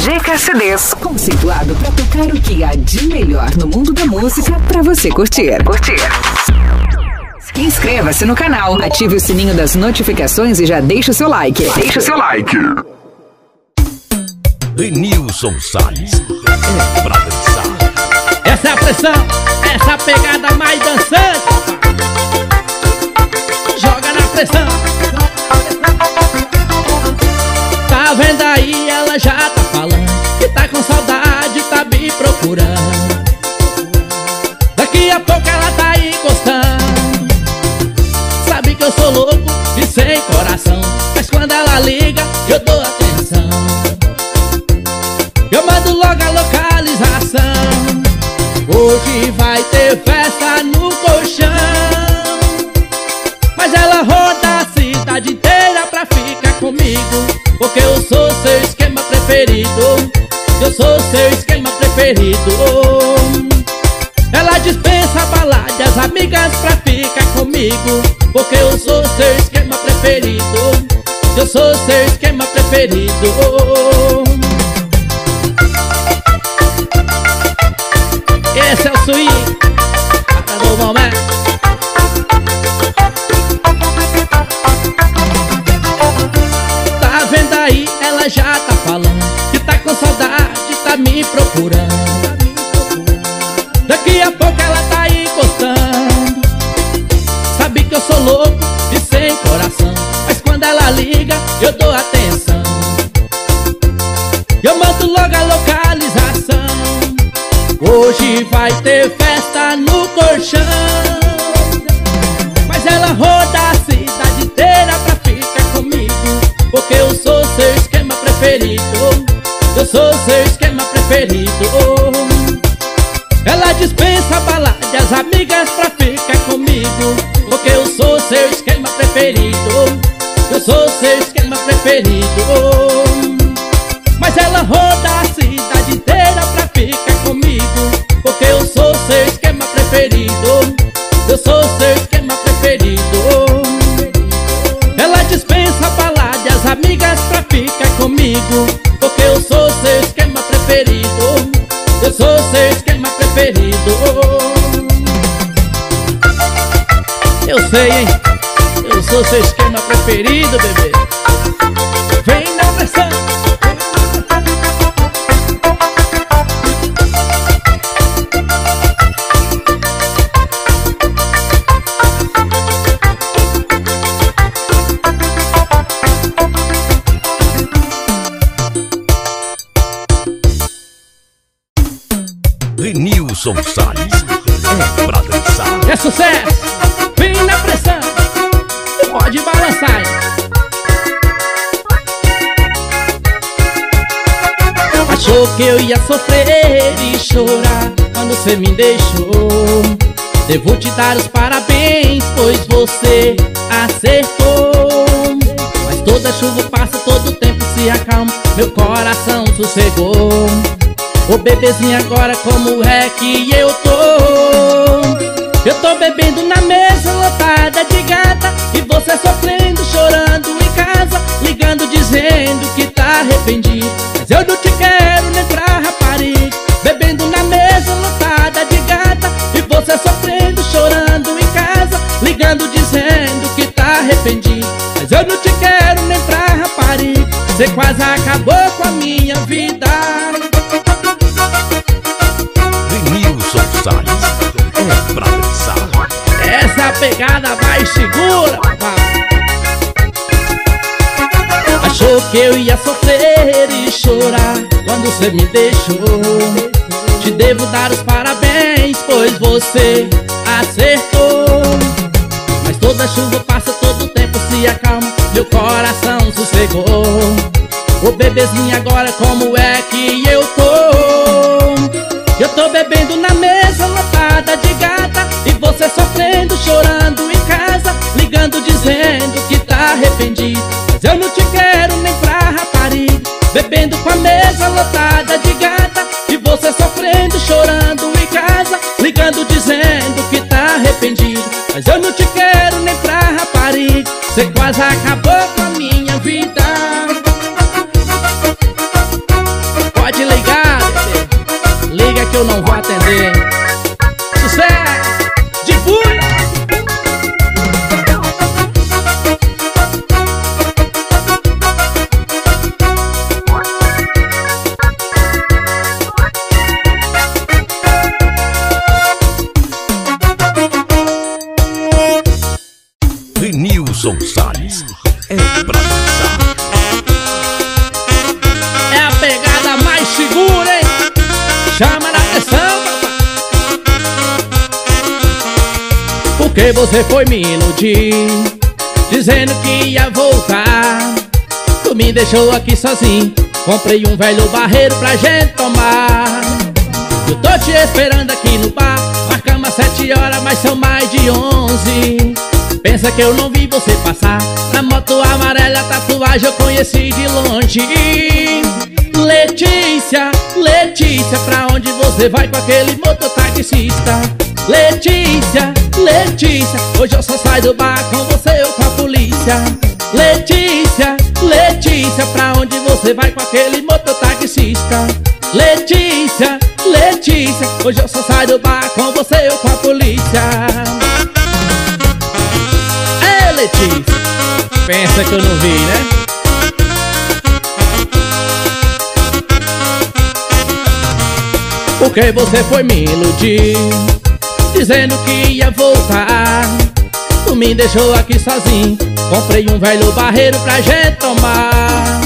GKCDs, conceituado para tocar o que há de melhor no mundo da música para você curtir. Curtir. Inscreva-se no canal, ative o sininho das notificações e já deixa o seu like. Deixa o seu like. Renilson Salles. É pra dançar. Essa é a pressão, essa é a pegada mais dançante. Joga na pressão. Tá vendo aí, tá com saudade, tá me procurando. Daqui a pouco ela tá encostando Sabe que eu sou louco e sem coração Mas quando ela liga, eu dou atenção. Eu mando logo a localização. Hoje vai ter festa no colchão. Mas ela roda a cidade inteira pra ficar comigo porque eu sou seu esquema preferido preferido Ela dispensa balada e as amigas pra ficar comigo Porque eu sou seu esquema preferido. Eu sou seu esquema preferido colchão Mas ela roda a cidade inteira pra ficar comigo Porque eu sou seu preferido. Eu sou seu esquema preferido. Ela dispensa balada e as amigas pra ficar comigo Porque eu sou seu esquema preferido. Eu sou seu esquema preferido. Mas ela roda pra ficar comigo Porque eu sou seu esquema preferido. Eu sou seu esquema preferido. Eu sei, hein? Eu sou seu esquema preferido, bebê. Vem Renilson Salles. É pra dançar. É sucesso! Vem na pressão! Pode balançar! Achou que eu ia sofrer e chorar quando você me deixou. Devo te dar os parabéns, pois você acertou. Mas toda chuva passa, todo tempo se acalma, meu coração sossegou. Ô bebezinho, agora como é que eu tô? Eu tô bebendo na mesa lotada de gata E você sofrendo, chorando em casa Ligando dizendo que tá arrependido Mas eu não te quero pegada mais segura. Achou que eu ia sofrer e chorar quando você me deixou. Te devo dar os parabéns, pois você acertou. Mas toda chuva passa, todo tempo se acalma, meu coração sossegou. Ô bebezinho, agora como lotada de gata E você sofrendo, chorando em casa Ligando, dizendo que tá arrependido. Mas eu não te quero nem pra rapariga Você quase acabou com a minha vida. Pode ligar, liga que eu não vou atender Porque você foi me iludir, dizendo que ia voltar. Tu me deixou aqui sozinho, comprei um velho barreiro pra gente tomar. Eu tô te esperando aqui no bar, marcamos sete horas, mas são mais de onze. Pensa que eu não vi você passar Na moto amarela, tatuagem eu conheci de longe Letícia, Letícia, pra onde você vai com aquele mototaxista? Letícia, Letícia, hoje eu só saio do bar com você ou com a polícia Letícia, Letícia, pra onde você vai com aquele mototaxista? Letícia, Letícia, hoje eu só saio do bar com você ou com a polícia Letícia Pensa que eu não vi, né? Porque você foi me iludir Dizendo que ia voltar. Tu me deixou aqui sozinho. Comprei um velho barreiro pra gente tomar.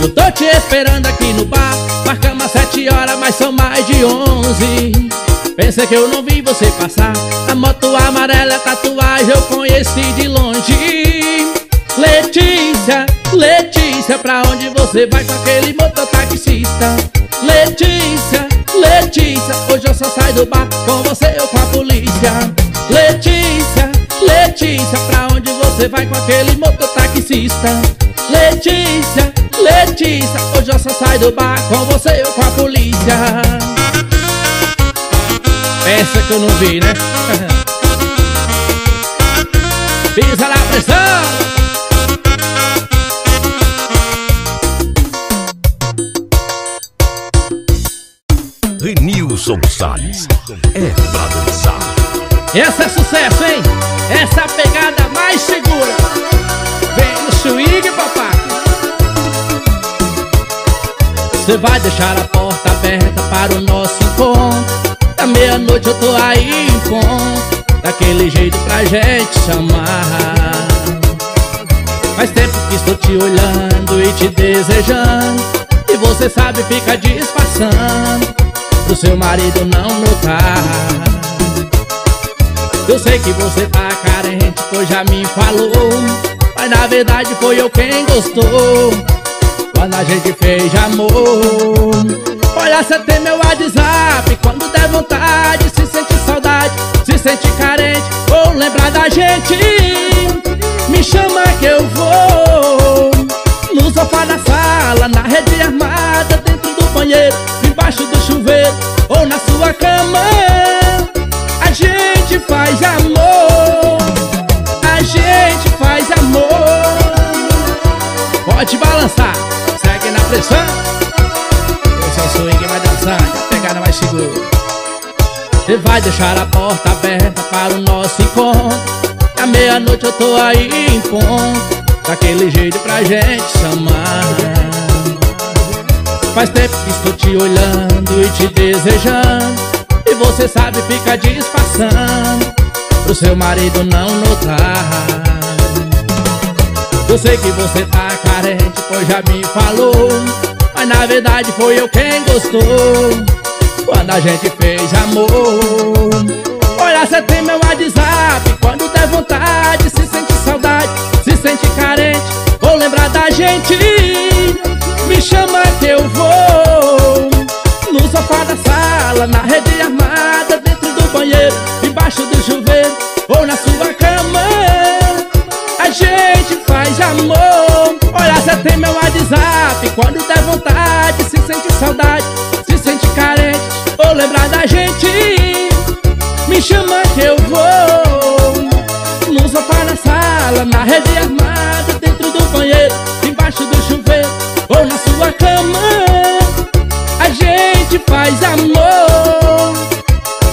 Eu tô te esperando aqui no bar. Marcamos sete horas, mas são mais de onze. Pensa que eu não vi você passar. A moto amarela, tatuagem eu conheci de longe. Letícia, Letícia, pra onde você vai com aquele mototaxista? Letícia, Letícia, hoje eu só saio do bar com você ou com a polícia Letícia, Letícia, pra onde você vai com aquele mototaxista? Letícia, Letícia, hoje eu só saio do bar com você ou com a polícia essa que eu não vi, né? Pisa Salles é pra dançar. Essa é sucesso, hein? Essa é a pegada mais segura. Vem no swing, papai. Você vai deixar a porta aberta para o nosso encontro da meia-noite eu tô aí em ponto Daquele jeito pra gente chamar Faz tempo que estou te olhando e te desejando E você sabe, fica disfarçando Pro seu marido não notar. Eu sei que você tá carente, pois já me falou. Mas na verdade foi eu quem gostou Quando a gente fez amor. Olha, cê tem meu WhatsApp Quando der vontade, se sente saudade Se sente carente ou lembrar da gente. Me chama que eu vou No sofá da sala, na rede armada Dentro do banheiro, chuveiro Ou na sua cama. A gente faz amor. A gente faz amor. Pode balançar, segue na pressão. Swing vai dançando, a pegada mais segura. Você vai deixar a porta aberta para o nosso encontro. À meia-noite eu tô aí em ponto. Daquele jeito pra gente chamar Faz tempo que estou te olhando e te desejando. E você sabe, fica disfarçando. Pro seu marido não notar. Eu sei que você tá carente, pois já me falou. Mas na verdade foi eu quem gostou Quando a gente fez amor. Olha, cê tem meu WhatsApp. Quando der vontade, se sente saudade Se sente carente, ou lembrar da gente chama que eu vou. No sofá da sala, na rede armada Dentro do banheiro, embaixo do chuveiro Ou na sua cama. A gente faz amor. Olha, cê tem meu WhatsApp. Quando der vontade, se sente saudade Se sente carente ou lembrar da gente. Me chama que eu vou. No sofá na sala, na rede armada Dentro do banheiro, embaixo do chuveiro na sua cama A gente faz amor.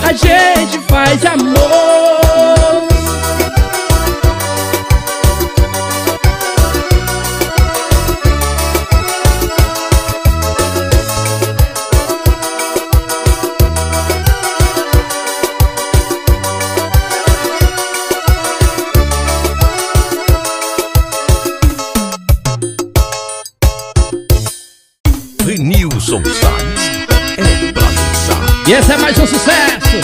A gente faz amor. Nilson Salles é pra dançar. E esse é mais um sucesso.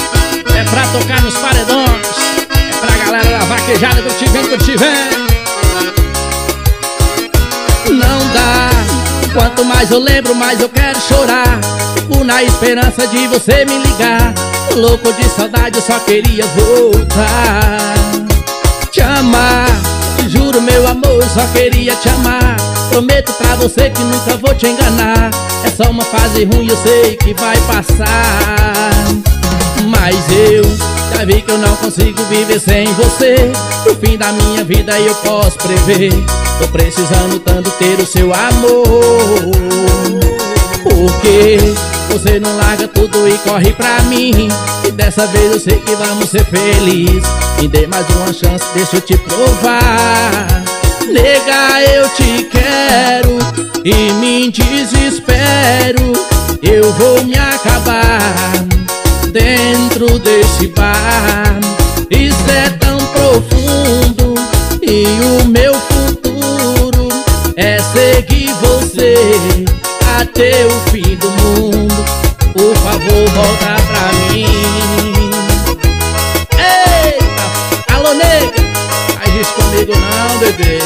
É pra tocar nos paredões. É pra galera da vaquejada curtir vem, curtir vem. Não dá. Quanto mais eu lembro, mais eu quero chorar. Fico na esperança de você me ligar. Louco de saudade, eu só queria voltar. Te amar, juro meu amor, só queria te amar. Prometo pra você que nunca vou te enganar. É só uma fase ruim, eu sei que vai passar. Mas eu já vi que eu não consigo viver sem você. No fim da minha vida eu posso prever. Tô precisando tanto ter o seu amor. Porque você não larga tudo e corre pra mim. E dessa vez eu sei que vamos ser felizes. Me dê mais uma chance, deixa eu te provar. Nega, eu te quero e me desespero. Eu vou me acabar dentro desse bar. Isso é tão profundo e o meu futuro é seguir você até o fim do mundo. Por favor, volta não, bebê.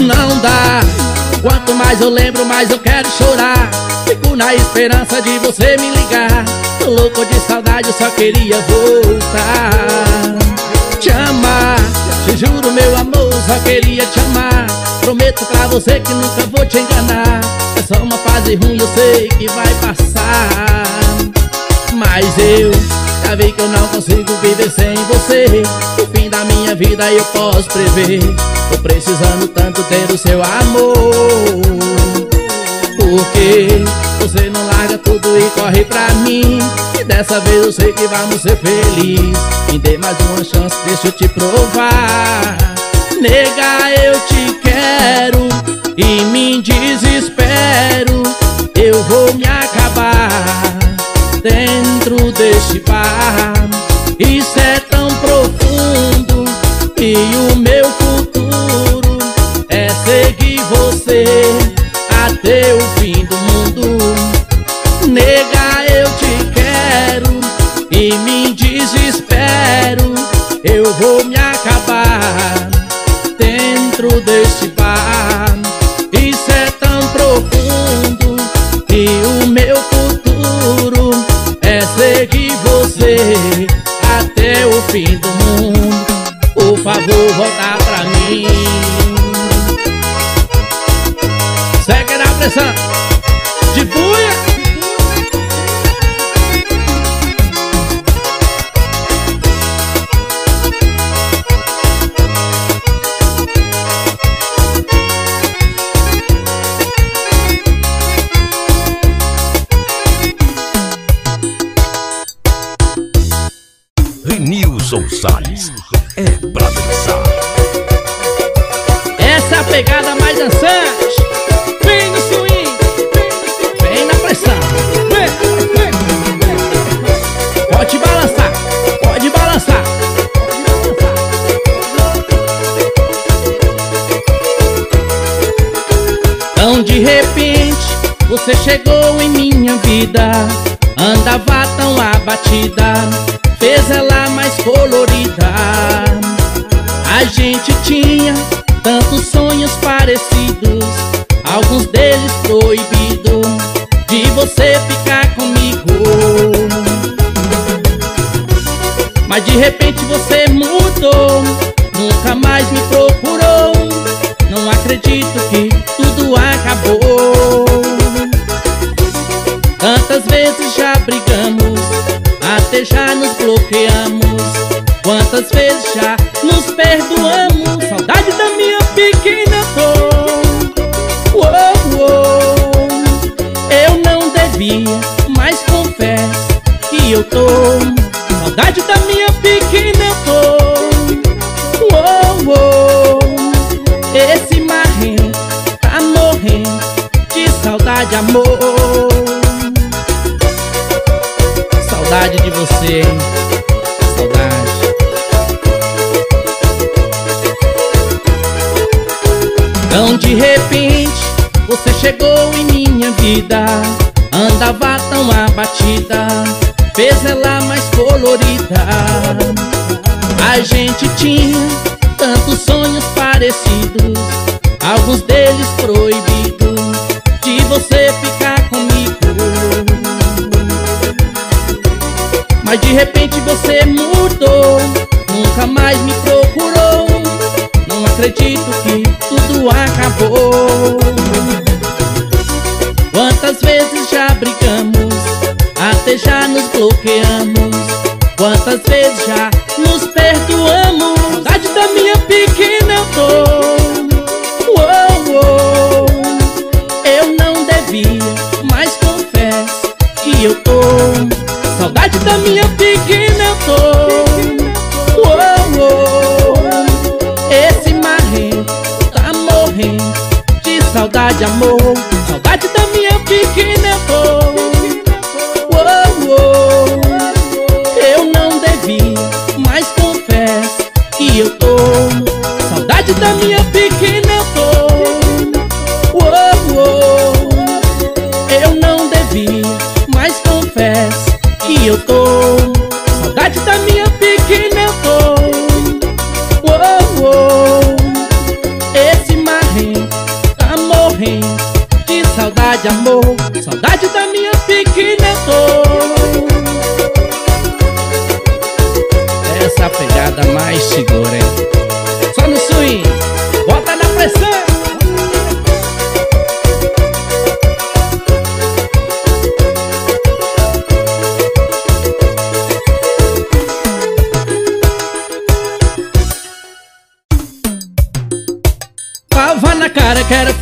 Não dá. Quanto mais eu lembro, mais eu quero chorar. Fico na esperança de você me ligar. Tô louco de saudade, só queria voltar. Te amar, te juro, meu amor, só queria te amar. Prometo pra você que nunca vou te enganar. É só uma fase ruim, eu sei que vai passar. Mas eu vi que eu não consigo viver sem você. O fim da minha vida eu posso prever. Tô precisando tanto ter o seu amor. Porque você não larga tudo e corre pra mim. E dessa vez eu sei que vamos ser felizes. Me dê mais uma chance, deixa eu te provar. Nega, eu te quero e me desespero. Eu vou me dentro deste bar. Isso é tão profundo e o você chegou em minha vida. Andava tão abatida, fez ela mais colorida. A gente tinha tantos sonhos parecidos, alguns deles proibidos de você ficar comigo. Mas de repente você mudou, nunca mais me procurou. Não acredito que vezes já brigamos, até já nos bloqueamos. Quantas vezes já nos perdoamos? Saudade da minha pequena dor. Uou, uou. Eu não devia, mas confesso que eu tô. Saudade da de repente você chegou em minha vida. Andava tão abatida Fez ela mais colorida. A gente tinha tantos sonhos parecidos Alguns deles proibidos De você ficar comigo. Mas de repente você mudou Nunca mais me procurou. Não acredito que acabou. Quantas vezes já brigamos Até já nos bloqueamos. Quantas vezes já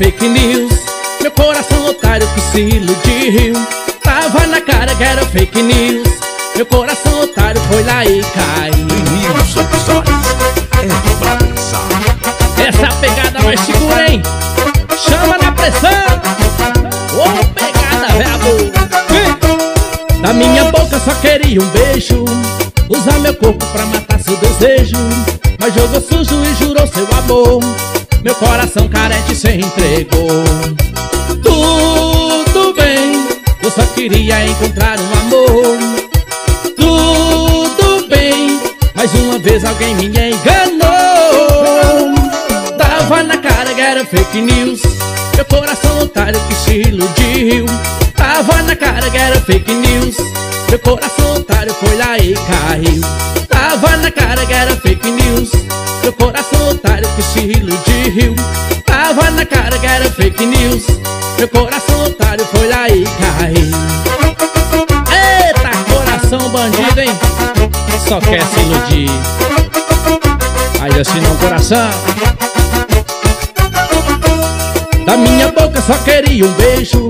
fake news. Meu coração otário que se iludiu. Tava na cara que era fake news. Meu coração otário foi lá e caiu. É. Essa é pegada mais segura, hein? Chama na pressão. Ô, pegada, verbo Vem! Da minha boca só queria um beijo. Usar meu corpo pra matar seu desejo. Mas jogou sujo e jurou seu amor Meu coração carente se entregou. Tudo bem Eu só queria encontrar um amor. Tudo bem Mais uma vez alguém me enganou. Tava na cara que era fake news. Meu coração otário que se iludiu. Tava na cara que era fake news. Meu coração otário foi lá e caiu. Tava na cara que era fake news. Meu coração otário que se iludiu. Tava na cara que era fake news. Meu coração otário foi lá e caiu. Eita, coração bandido, hein? Só quer se iludir. Mas assim não, coração. Da minha boca só queria um beijo.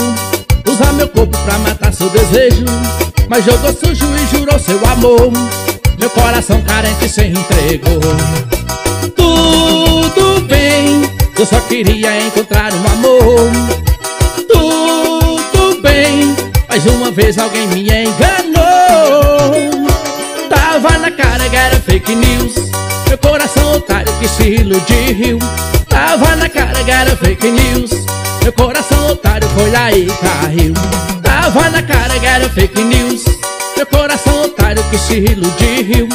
Usar meu corpo pra matar seu desejo. Mas jogou sujo e jurou seu amor. Meu coração carente se entregou Tudo bem. Eu só queria encontrar um amor. Tudo bem. Mais uma vez alguém me enganou. Tava na cara que era fake news. Meu coração otário que se iludiu. Tava na cara que era fake news. Meu coração otário foi lá e caiu. Tava na cara que era fake news. Meu coração otário que se iludiu.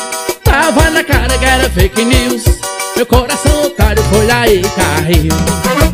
Tava na cara que era fake news Meu coração otário foi lá e caiu